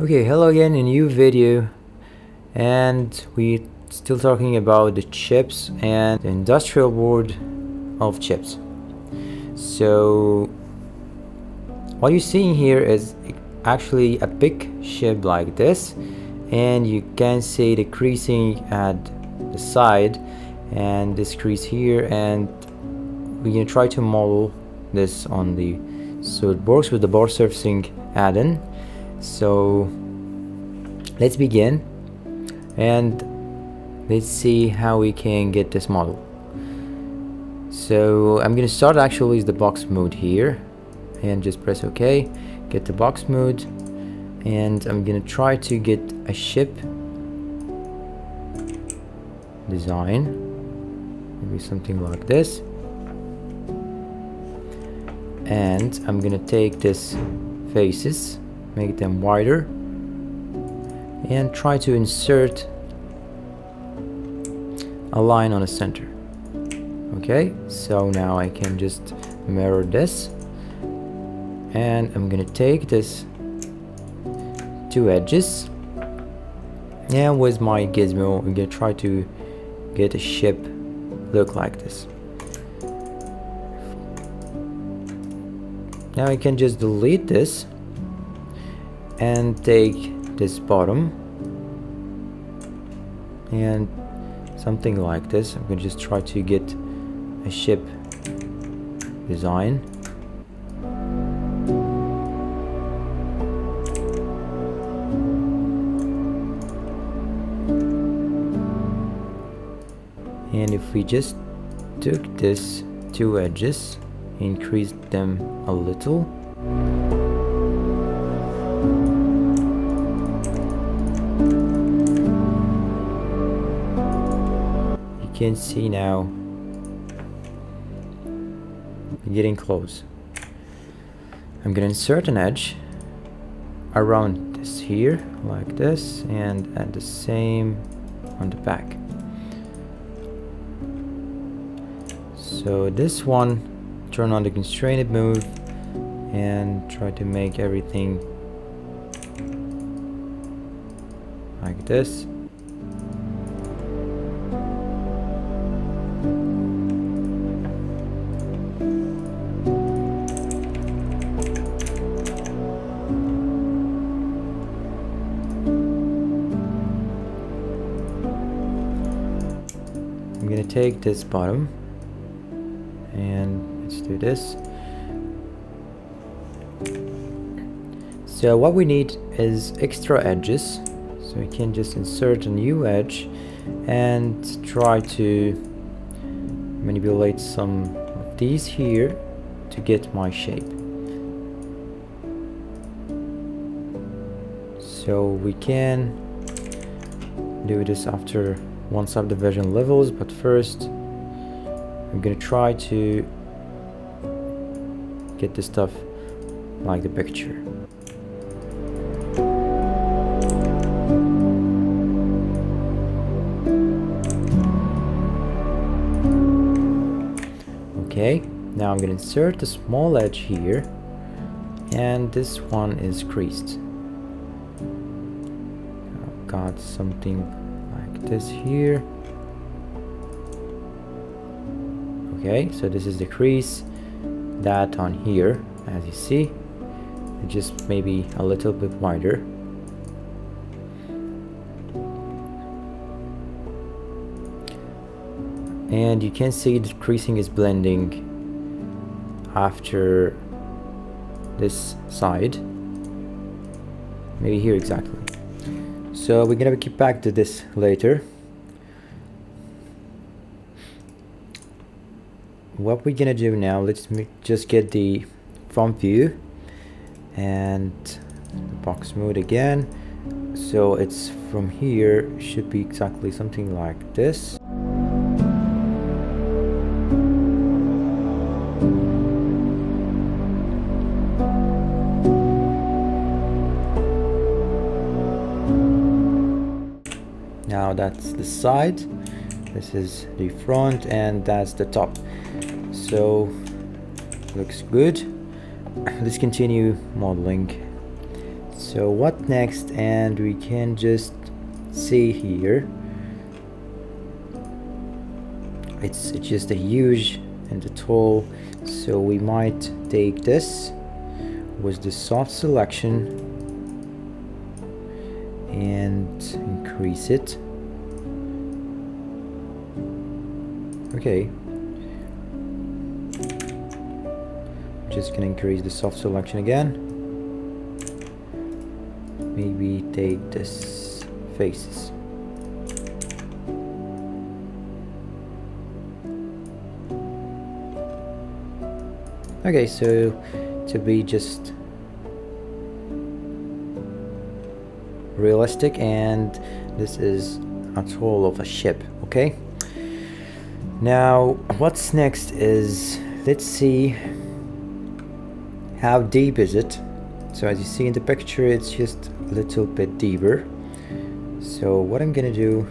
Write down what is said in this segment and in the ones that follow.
Okay, hello again, a new video. And we're still talking about the chips and the industrial board of chips. So what you're seeing here is actually a big chip like this. And you can see the creasing at the side and this crease here. And we're gonna try to model this on the SOLIDWORKS with the Power Surfacing add-in so let's begin and let's see how we can get this model. So I'm gonna start actually with the box mode here and just press OK get the box mode and I'm gonna try to get a ship design maybe something like this. And I'm gonna take this faces make them wider and try to insert a line on the center. Okay so now I can just mirror this and I'm gonna take this two edges and with my gizmo I'm gonna try to get a ship look like this. Now I can just delete this and take this bottom. And something like this. I'm gonna just try to get a ship design. And if we just took this two edges increased them a little can see now. Getting close. I'm gonna insert an edge around this here like this and at the same on the back. So this one turn on the constrained mode and try to make everything like this take this bottom and let's do this. So what we need is extra edges. So we can just insert a new edge and try to manipulate some of these here to get my shape. So we can do this after one subdivision levels but first I'm gonna try to get this stuff like the picture. Okay now I'm gonna insert a small edge here and this one is creased. I've got something this here. Okay so this is the crease that on here as you see just maybe a little bit wider. And you can see the creasing is blending after this side. Maybe here exactly so we're gonna keep back to this later. What we're gonna do now let's just get the front view and box mode again. So it's from here should be exactly something like this that's the side. This is the front and that's the top. So looks good. Let's continue modeling. So what next? And we can just see here. It's, it's just a huge and a tall. So we might take this with the soft selection and increase it okay. Just gonna increase the soft selection again. Maybe take this faces. Okay so to be just realistic and this is a tool of a ship okay now what's next is let's see how deep is it? So as you see in the picture it's just a little bit deeper. So what I'm gonna do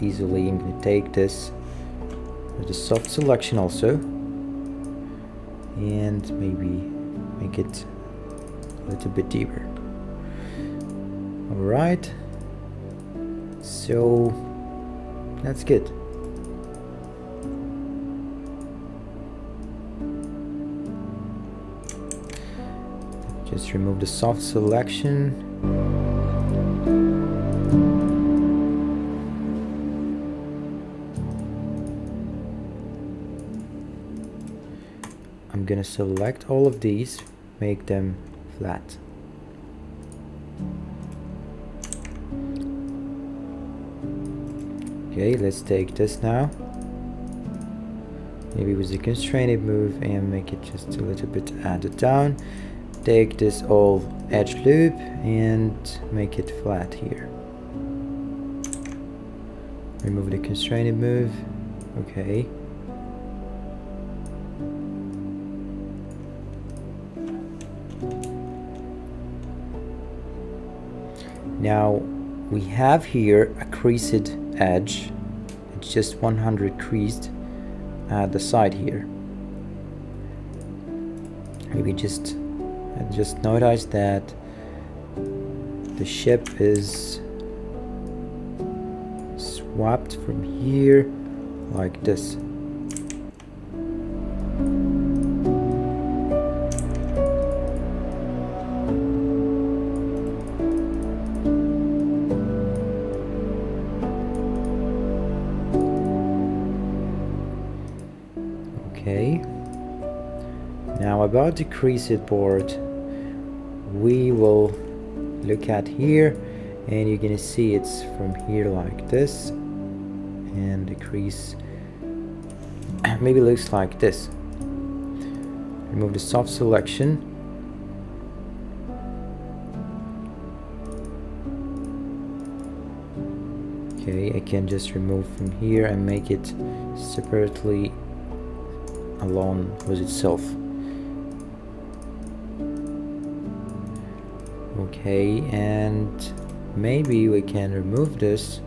easily I'm gonna take this with a soft selection also and maybe make it a little bit deeper. Alright so that's good just remove the soft selection. I'm gonna select all of these make them flat. Okay let's take this now. Maybe with the constrained move and make it just a little bit added down take this old edge loop and make it flat here. Remove the constrained move. Okay. Now we have here a creased edge. It's just 100 creased at the side here. Maybe just I just notice that the ship is swapped from here like this now it board we will look at here and you're gonna see it's from here like this and decrease maybe looks like this. Remove the soft selection. Okay I can just remove from here and make it separately alone with itself okay and maybe we can remove this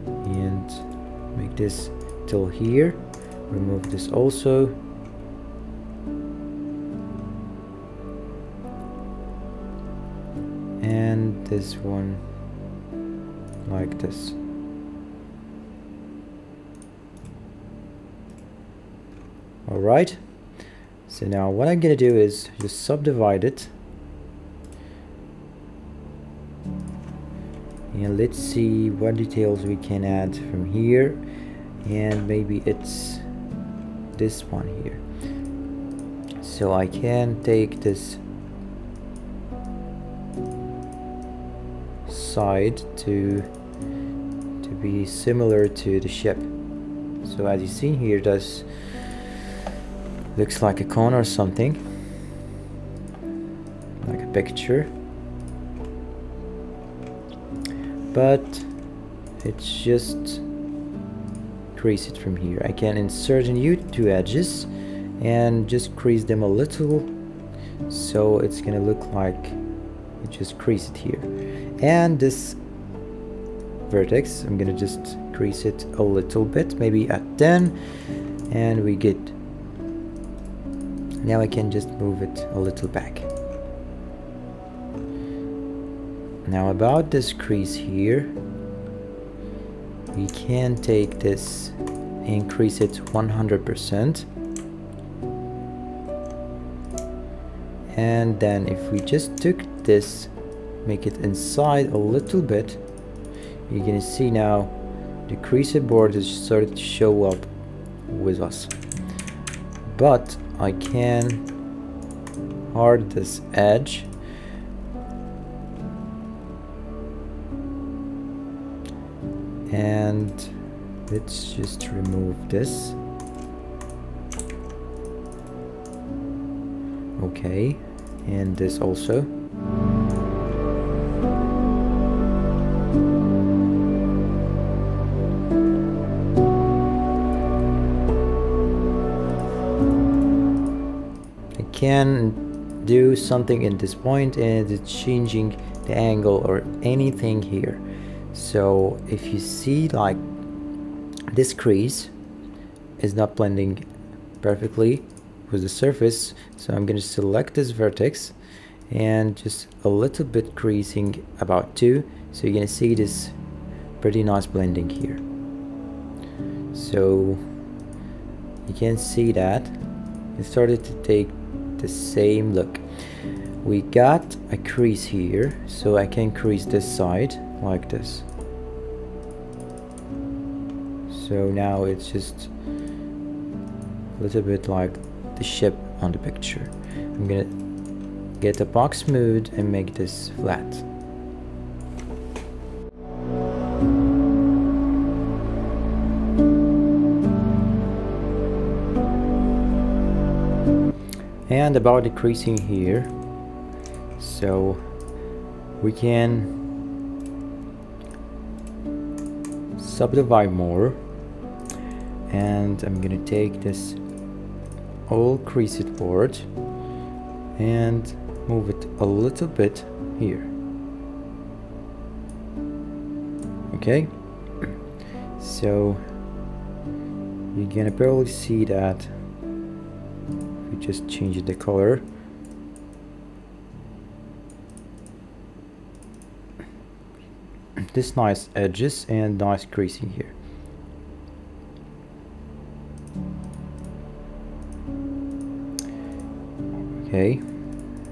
and make this till here. Remove this also. And this one like this. Alright so now what I'm gonna do is just subdivide it and let's see what details we can add from here. And maybe it's this one here. So I can take this side to to be similar to the ship. So as you see here does looks like a cone or something. Like a picture but it's just crease it from here. I can insert new two edges and just crease them a little so it's gonna look like just crease it here. And this vertex I'm gonna just crease it a little bit maybe at 10 and we get. Now I can just move it a little back now about this crease here we can take this increase it 100% and then if we just took this make it inside a little bit you're gonna see now the creased board is started to show up with us. But I can hard this edge and let's just remove this. Okay and this also. I can do something in this point and it's changing the angle or anything here so if you see like this crease is not blending perfectly with the surface so I'm going to select this vertex and just a little bit creasing about 2 so you're going to see this pretty nice blending here. So you can see that it started to take the same look. We got a crease here so I can crease this side like this so now it's just a little bit like the ship on the picture. I'm gonna get the box mode and make this flat. And about decreasing here so we can subdivide more and I'm gonna take this all creased board and move it a little bit here. Okay? So you're gonna barely see that we just change the color. This nice edges and nice creasing here okay.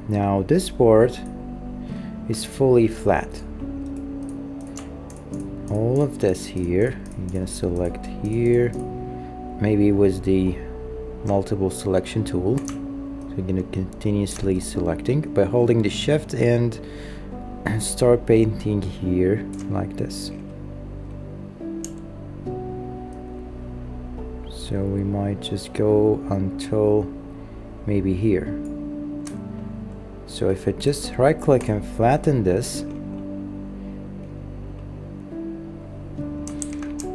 Now this board is fully flat. All of this here you're gonna select here maybe with the multiple selection tool. So you're gonna continuously selecting by holding the shift and start painting here like this. So we might just go until maybe here so if I just right click and flatten this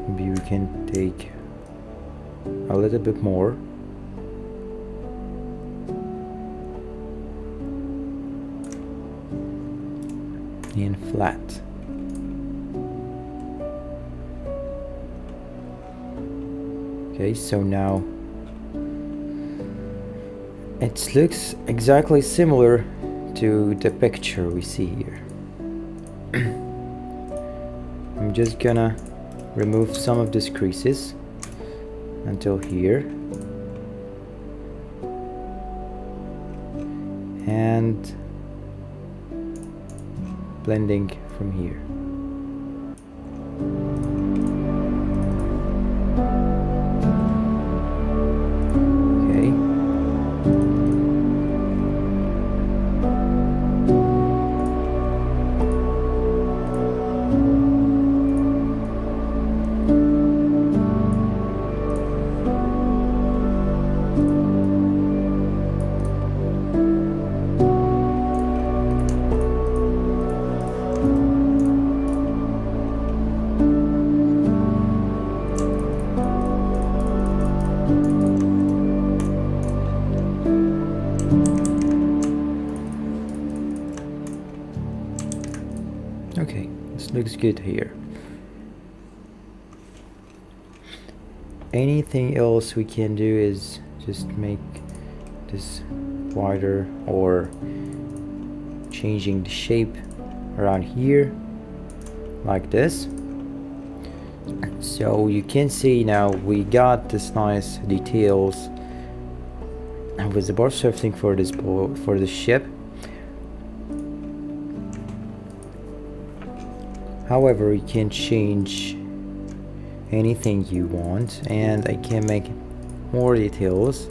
maybe we can take a little bit more. And flat. Okay so now it looks exactly similar to the picture we see here. I'm just gonna remove some of these creases until here and blending from here. Good here. Anything else we can do is just make this wider or changing the shape around here like this so you can see now we got this nice details with the Power Surfacing for this for the ship however you can change anything you want and I can make more details.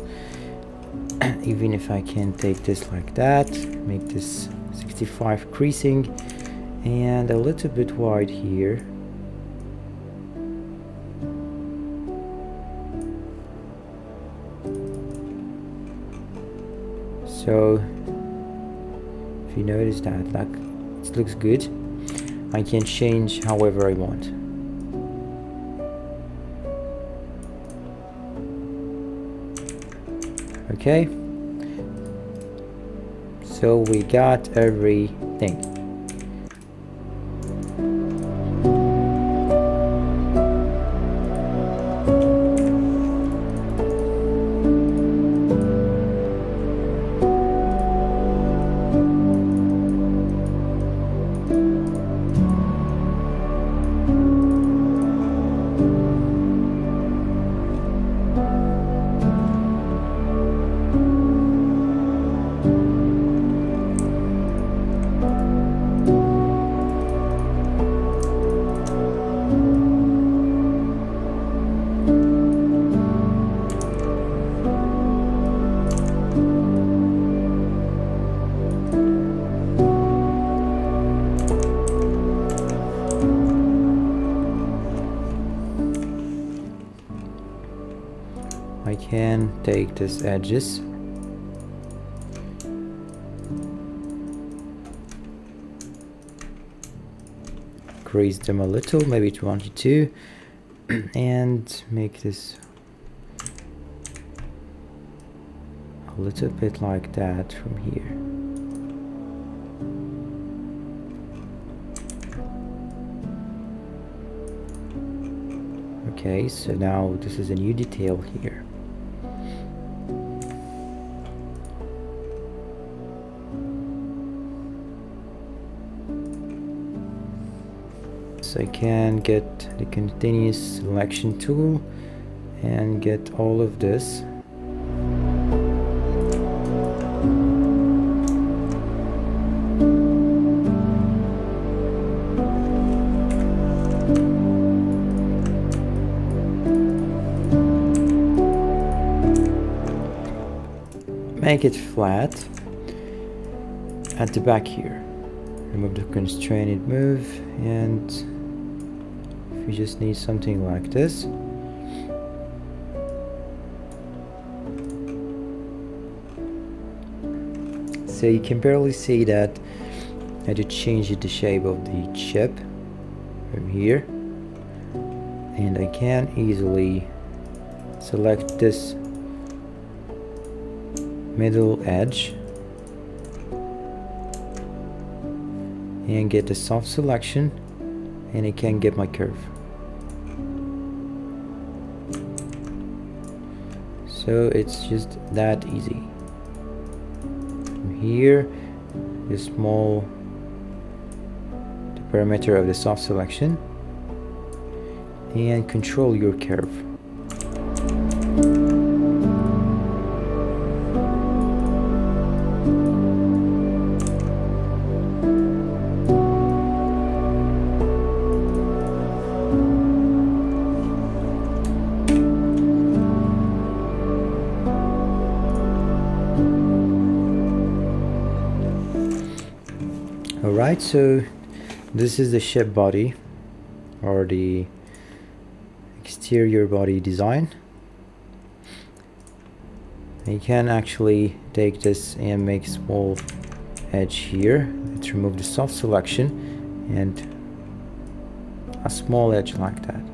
Even if I can take this like that make this 65 creasing and a little bit wide here. So if you notice that like it looks good I can change however I want. Okay? So we got everything take these edges. Crease them a little maybe 22 and make this a little bit like that from here. Okay so now this is a new detail here I can get the continuous selection tool and get all of this. Make it flat at the back here. Remove the constrained move and we just need something like this. So you can barely see that. I did change the shape of the chip from here. And I can easily select this middle edge and get the soft selection and I can get my curve so it's just that easy. From here the small the parameter of the soft selection. And control your curve Alright, so this is the ship body or the exterior body design. You can actually take this and make a small edge here. Let's remove the soft selection and a small edge like that.